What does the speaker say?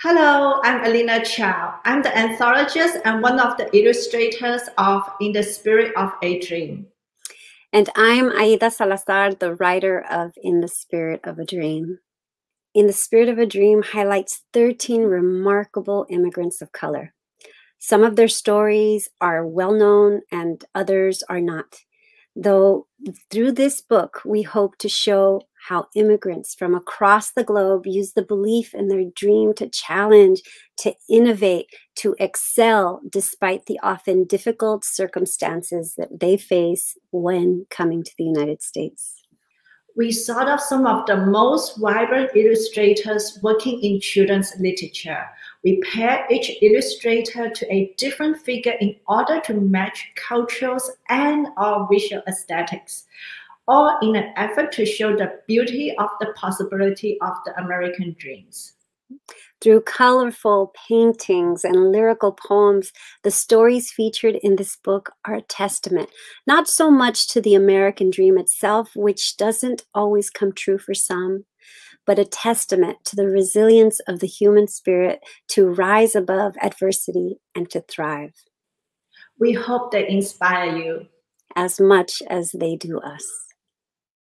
Hello, I'm Alina Chau. I'm the anthologist and one of the illustrators of In the Spirit of a Dream. And I'm Aida Salazar, the writer of In the Spirit of a Dream. In the Spirit of a Dream highlights 13 remarkable immigrants of color. Some of their stories are well known and others are not. Though through this book, we hope to show how immigrants from across the globe use the belief in their dream to challenge, to innovate, to excel despite the often difficult circumstances that they face when coming to the United States. We sought out some of the most vibrant illustrators working in children's literature. We pair each illustrator to a different figure in order to match cultures and our visual aesthetics all in an effort to show the beauty of the possibility of the American dreams. Through colorful paintings and lyrical poems, the stories featured in this book are a testament, not so much to the American dream itself, which doesn't always come true for some, but a testament to the resilience of the human spirit to rise above adversity and to thrive. We hope they inspire you as much as they do us.